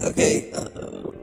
Okay. Uh,